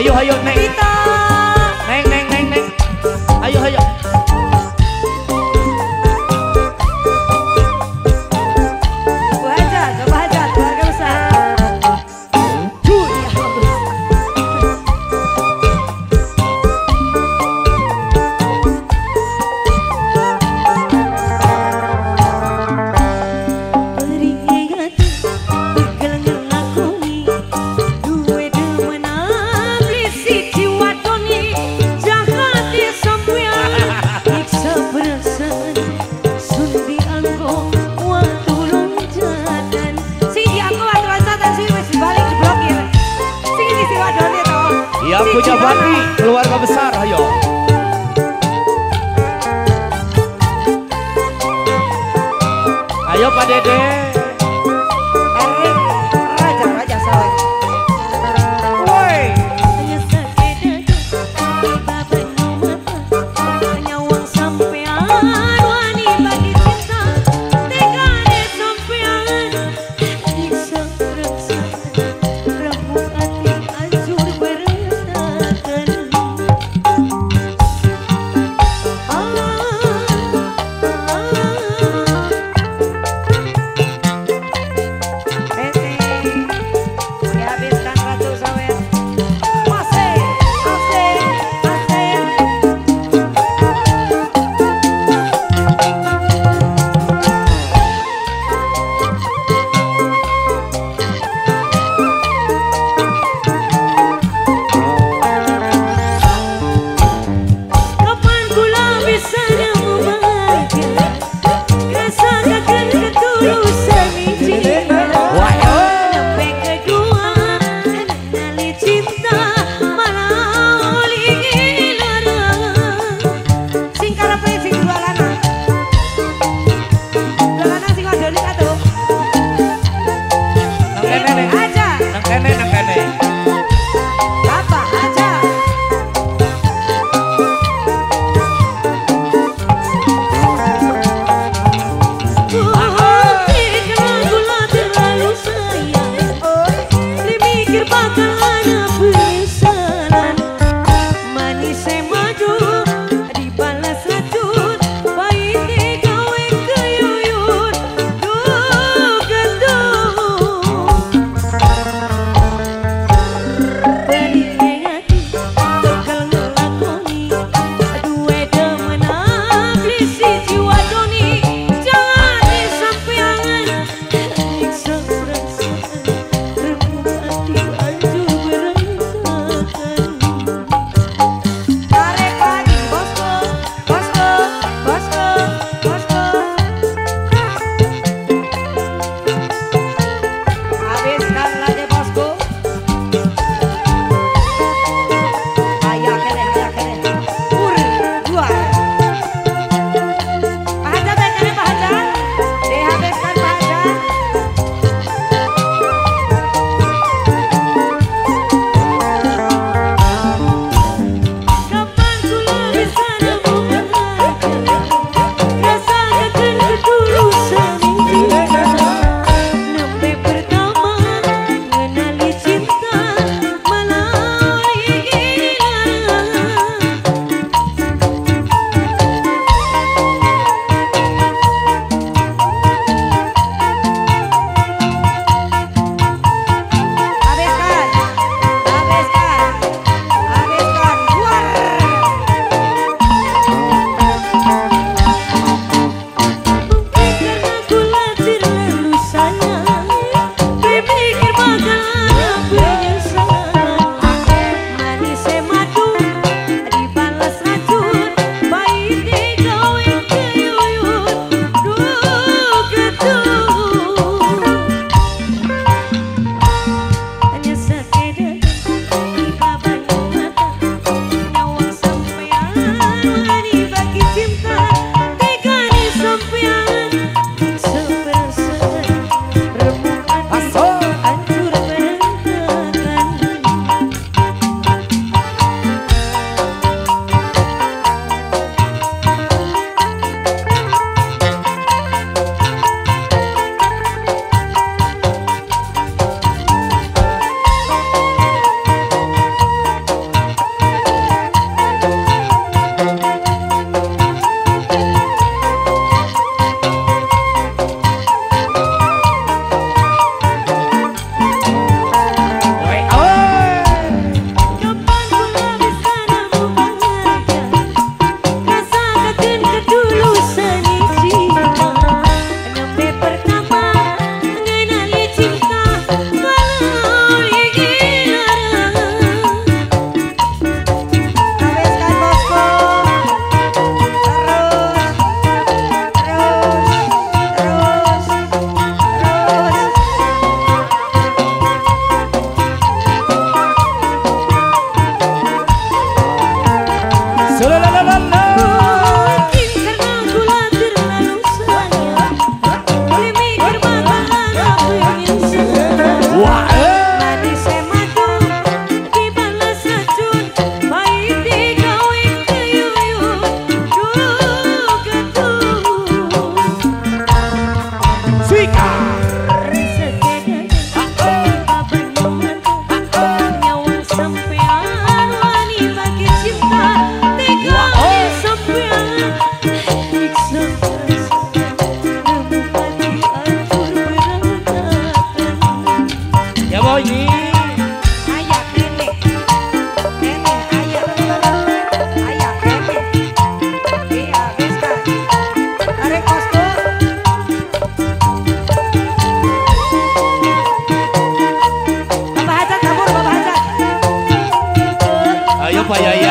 哎呦哎呦那 Bos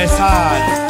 their side.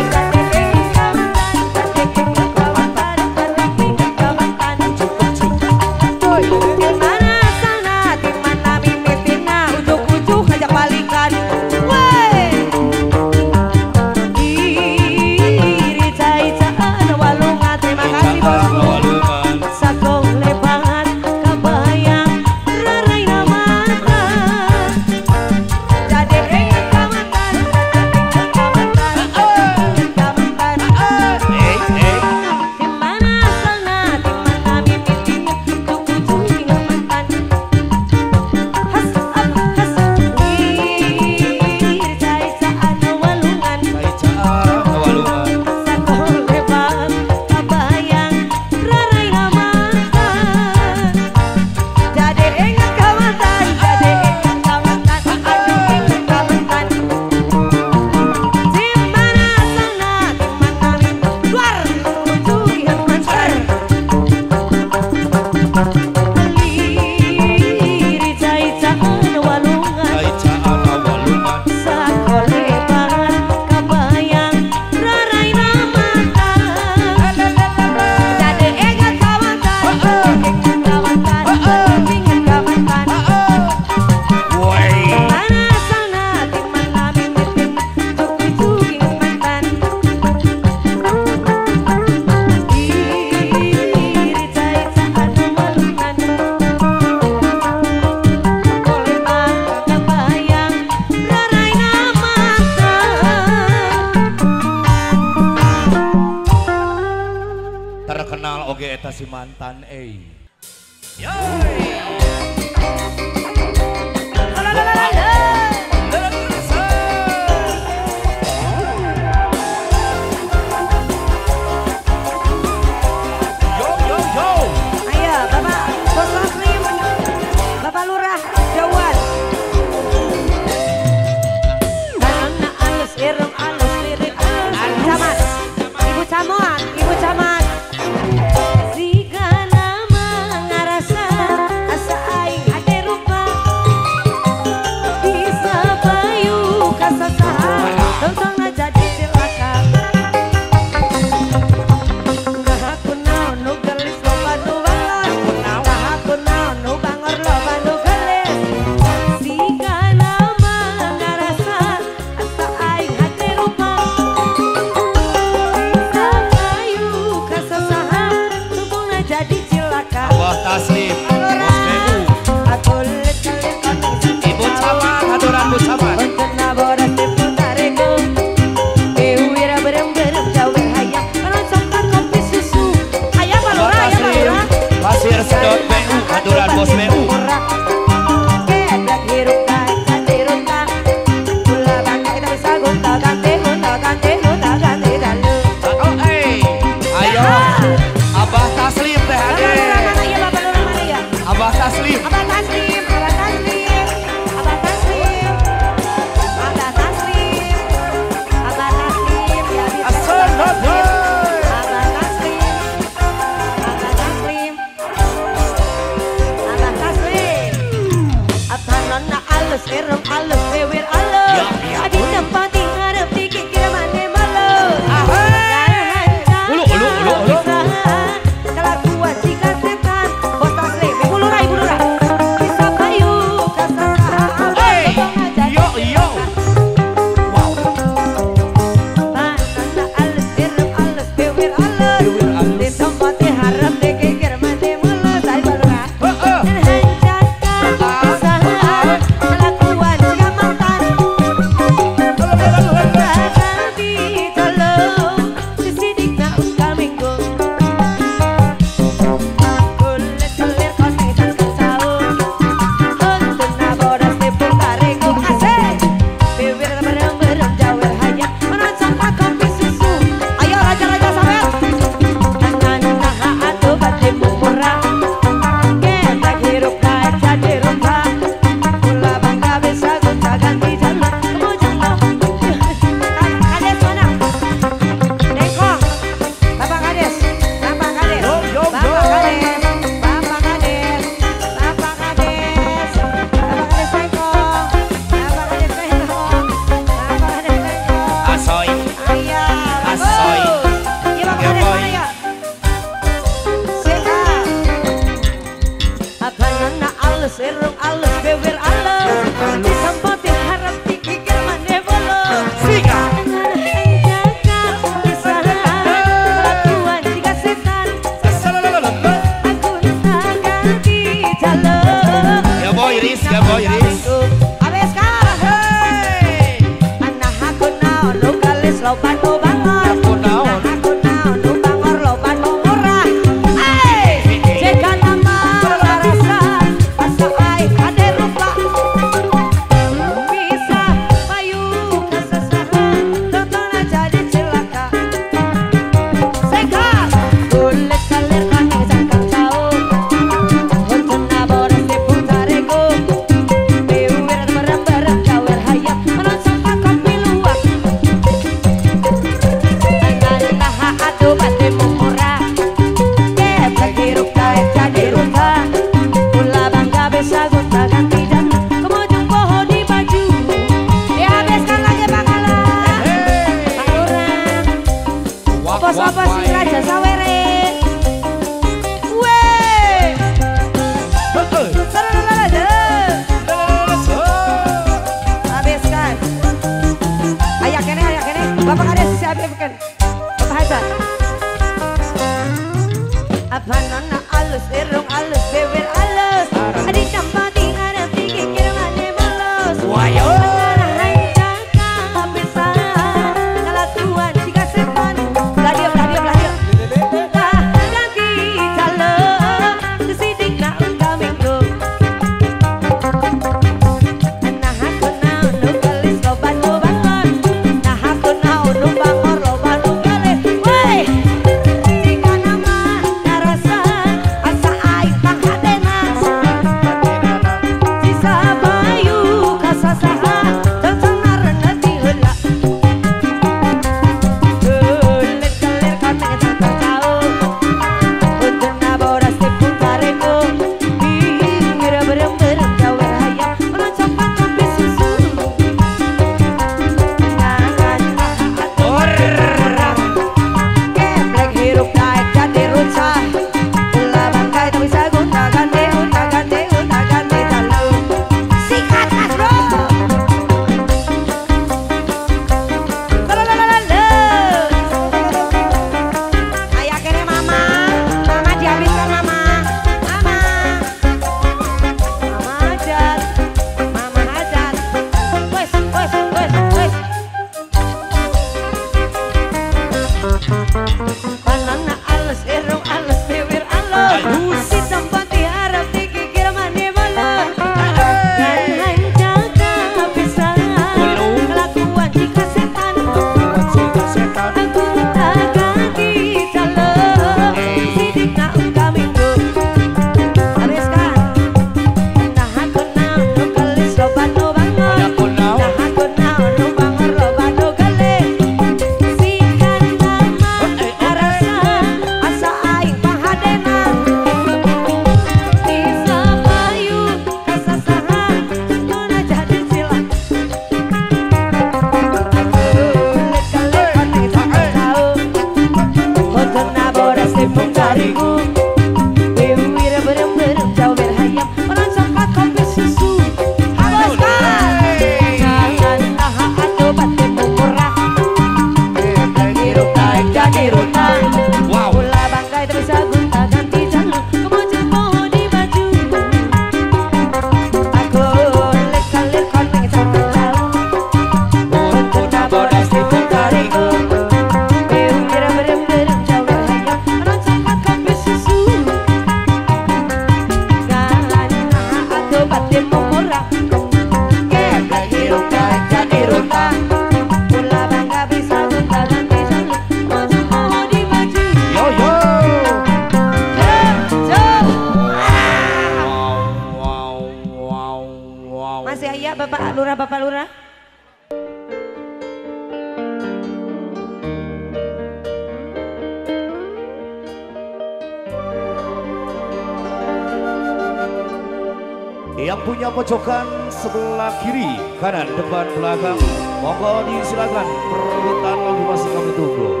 pojokan sebelah kiri, kanan, depan, belakang. Monggo disilakan perebutan lagi masih kami tunggu.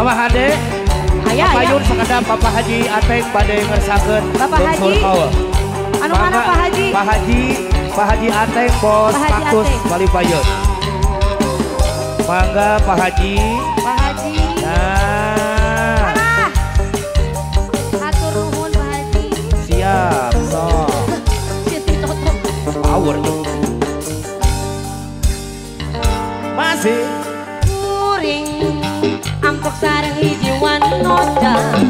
Bapak hade Haya, Bapak Yun sekadar Bapak Haji Ateng pada yang ngersakan Bapak Haji? Anu mana Pak Haji. Pak Haji Pak Haji Ateng bos Pakus Bali Payun Mangga Pak Haji. Pak Haji. Nah. Atur nuhun Pak Haji. Siap so. Power tuh. mother.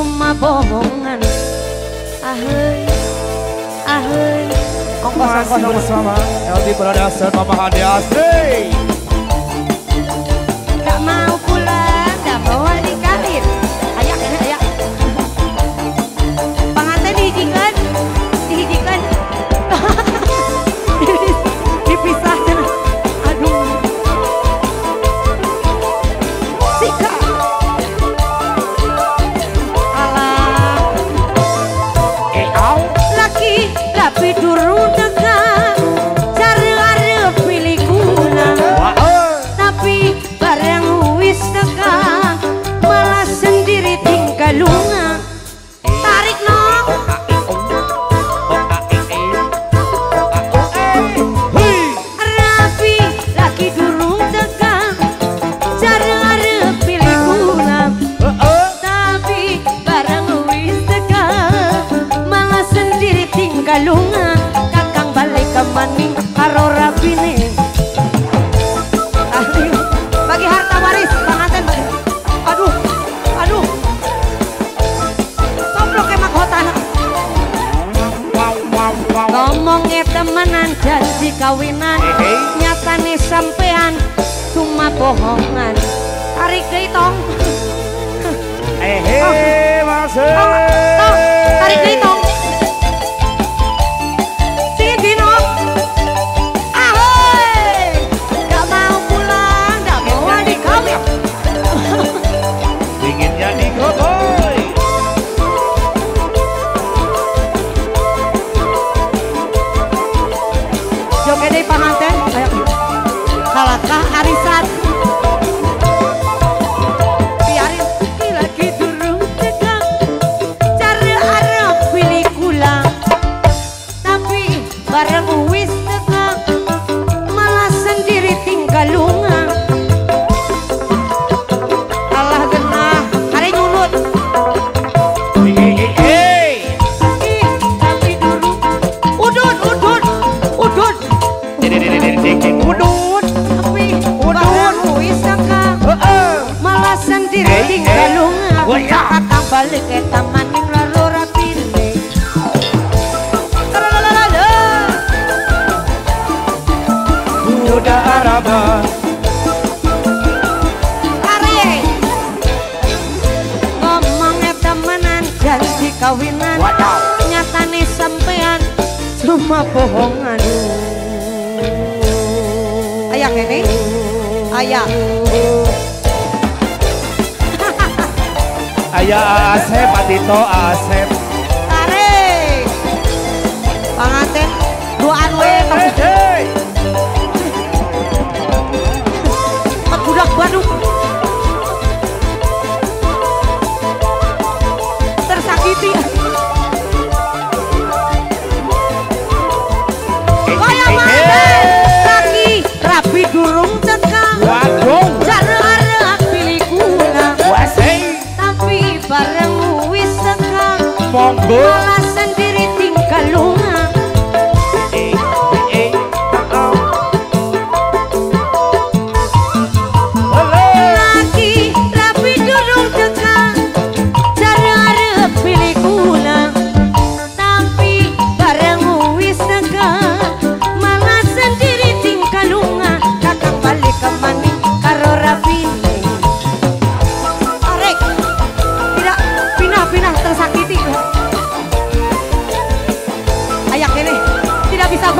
cuma bohongan. Ahai ahai. Masih bersama LD Brothers Mama Hadi Asri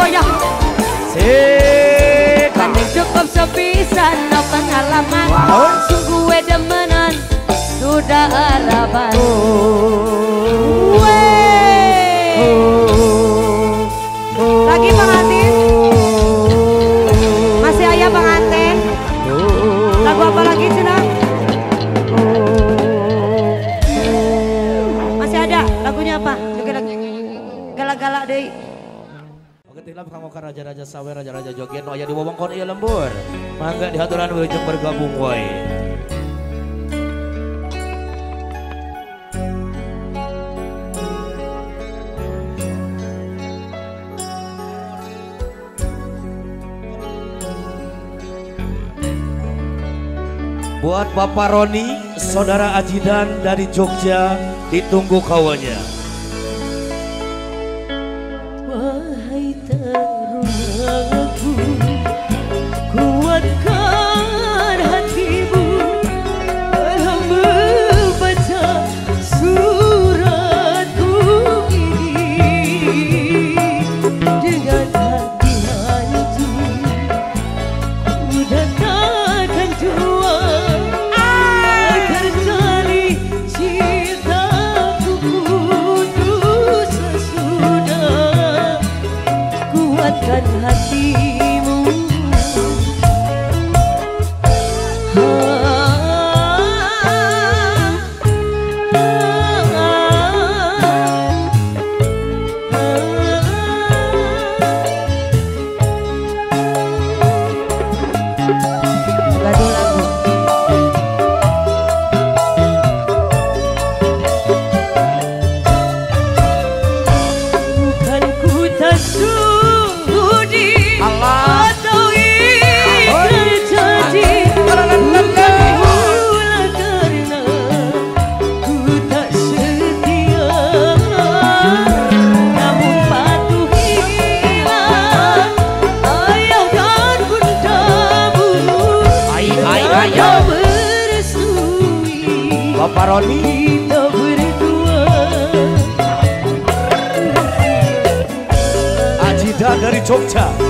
Surabaya Sik Kandeng cukup sepisan no pengalaman wow. Sungguh demenan sudah alaban oh. raja-raja Sawer, raja-raja joget no aya di wewengkon ieu lembur. Mangga dihaturan wujud bergabung woi. Buat Bapak Roni, saudara Ajidan dari Jogja, ditunggu kawannya. Parolita berdua Ajida dari Jogja.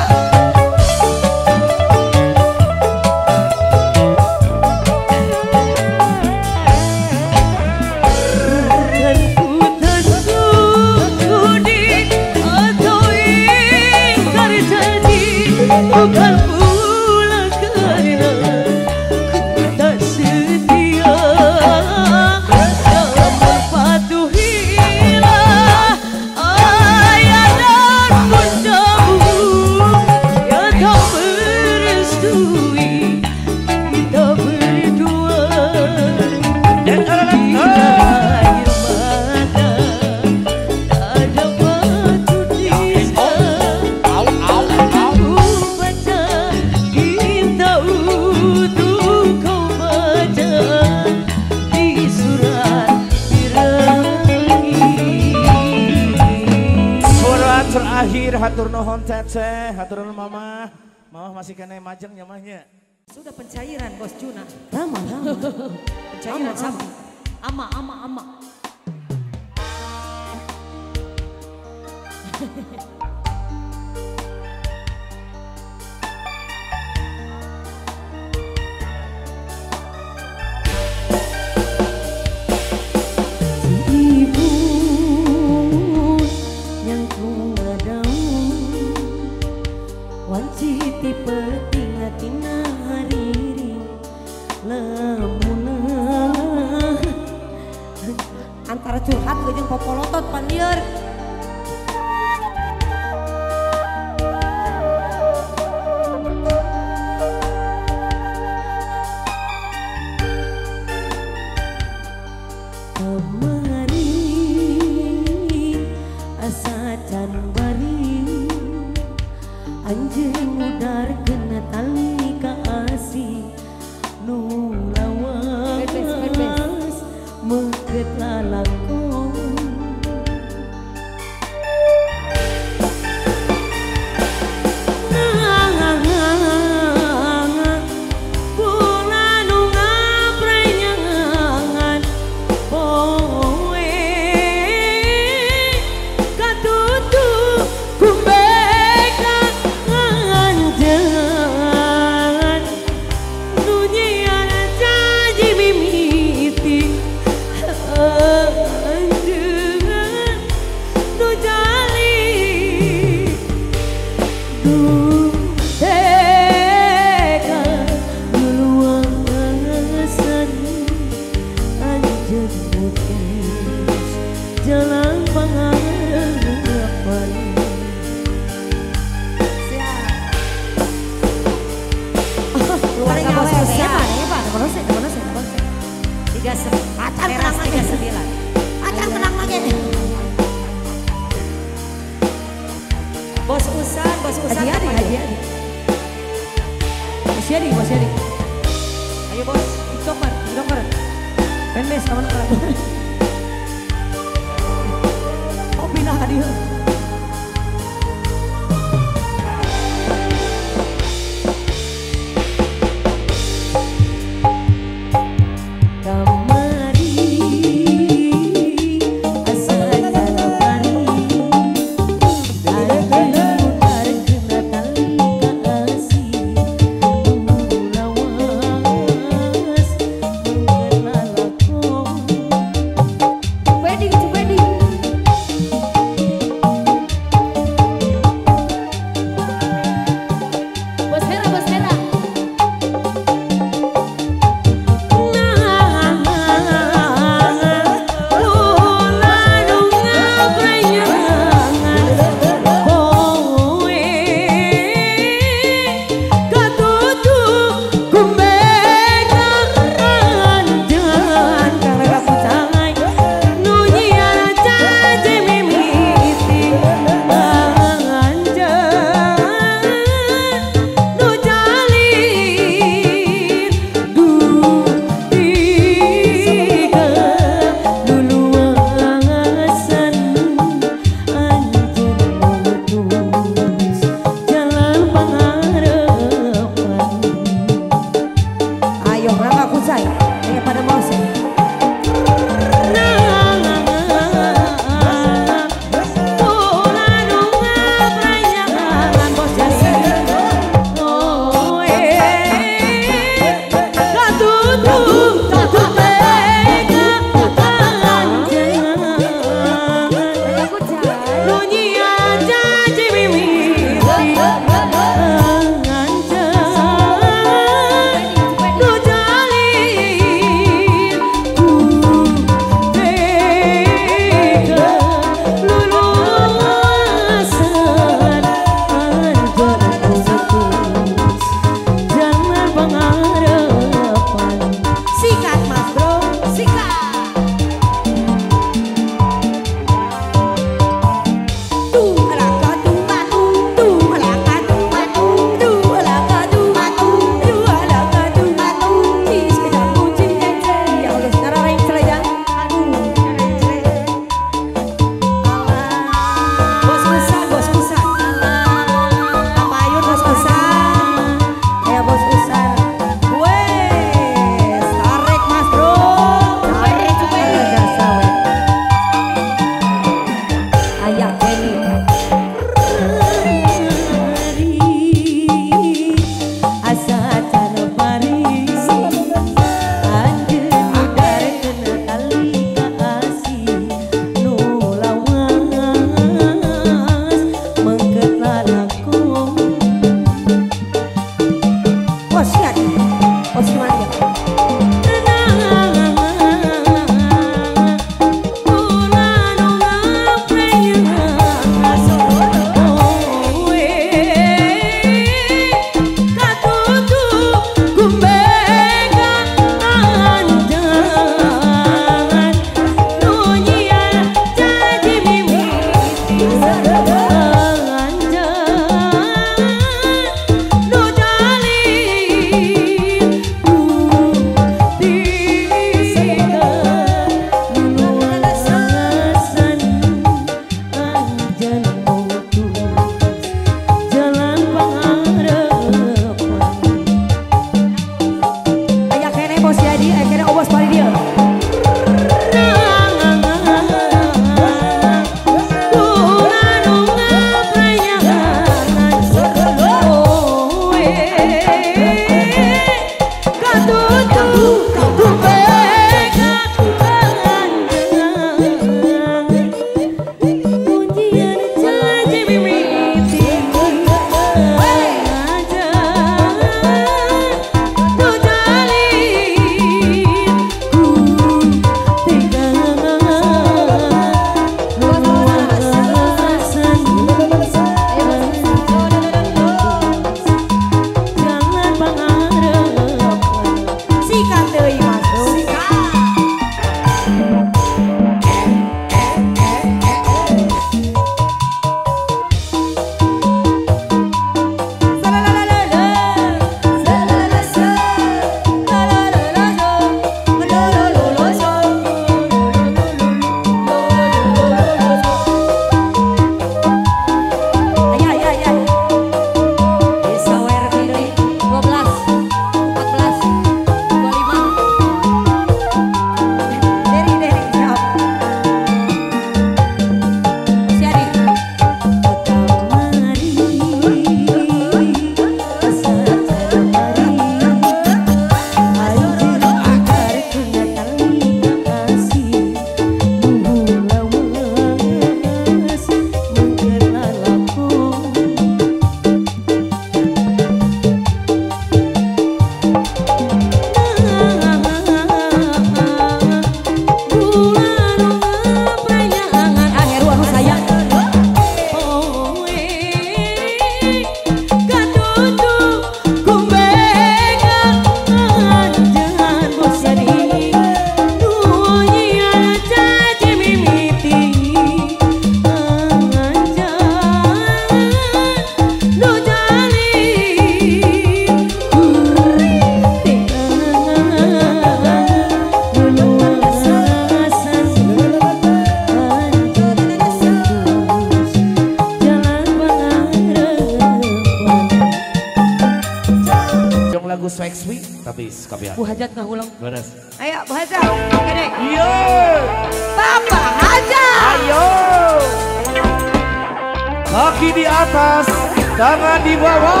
Tangan di bawah.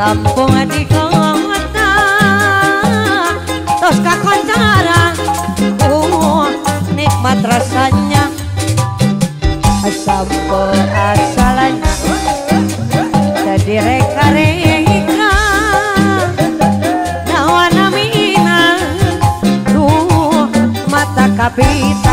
tampung di kota tos kakon cara uh, nikmat rasanya. Sampul asalnya jadi reka-reka nawana mina, duh mata kapita.